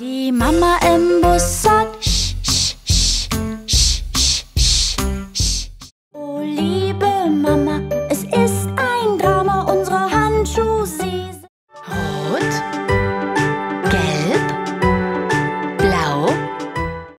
Die Mama im Bus